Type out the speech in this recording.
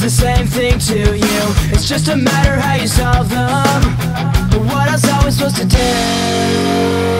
means the same thing to you It's just a matter how you solve them But what else are we supposed to do?